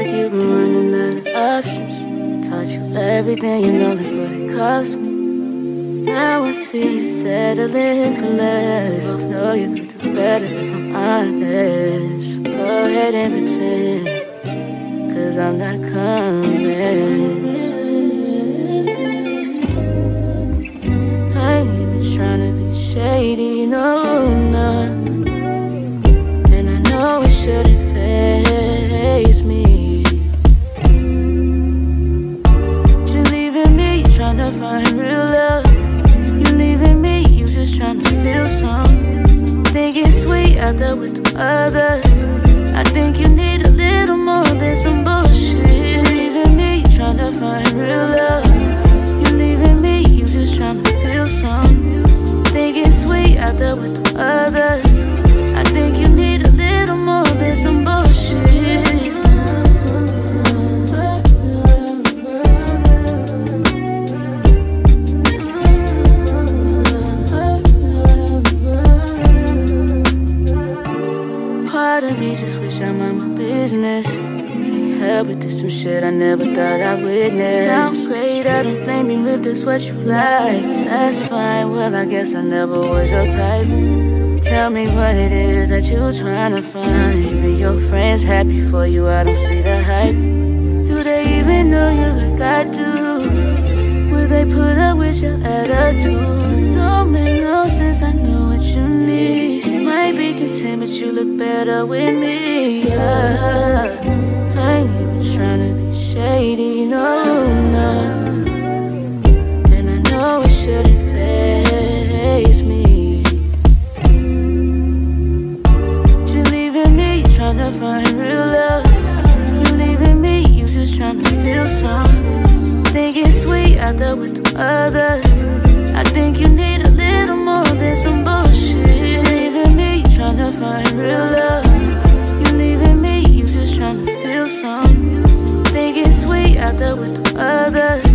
like you've been running out of options. Taught you everything you know, like what it cost me. Now I see you settling for less. Both know you could do better if I'm honest. Go ahead and pretend, cause I'm not coming. I ain't even trying to be shady, no, no. Find real love. You leaving me, you just trying to feel some. Think it's sweet out there with the others. I think you need a little more than some Part of me just wish I'm on my business. Can't help it, there's some shit I never thought I'd witness. Downgrade, I don't blame you if that's what you like. That's fine, well, I guess I never was your type. Tell me what it is that you're trying to find. Even your friends happy for you, I don't see the hype. Do they even know you like I do? Will they put up with your attitude? Better with me. Yeah. I ain't even trying to be shady, no, no. And I know it shouldn't faze me. You leaving me, trying to find real love. You're leaving me, you just trying to feel some. Think it's sweet out there with the others. I think you need a little more than some with others.